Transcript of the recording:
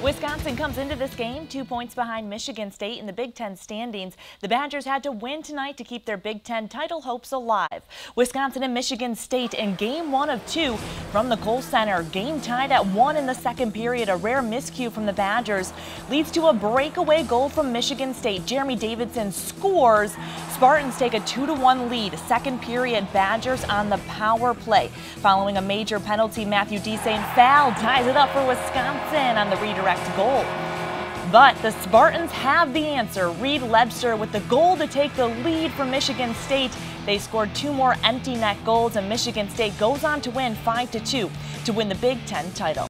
Wisconsin comes into this game two points behind Michigan State in the Big Ten standings. The Badgers had to win tonight to keep their Big Ten title hopes alive. Wisconsin and Michigan State in game one of two from the Kohl Center. Game tied at one in the second period. A rare miscue from the Badgers leads to a breakaway goal from Michigan State. Jeremy Davidson scores. Spartans take a 2 to 1 lead. Second period, Badgers on the power play. Following a major penalty, Mathieu De St. Phalle ties it up for Wisconsin on the redirect direct goal. But the Spartans have the answer. Reed Lebster with the goal to take the lead from Michigan State. They scored two more empty net goals, and Michigan State goes on to win 5 2 to win the Big Ten title.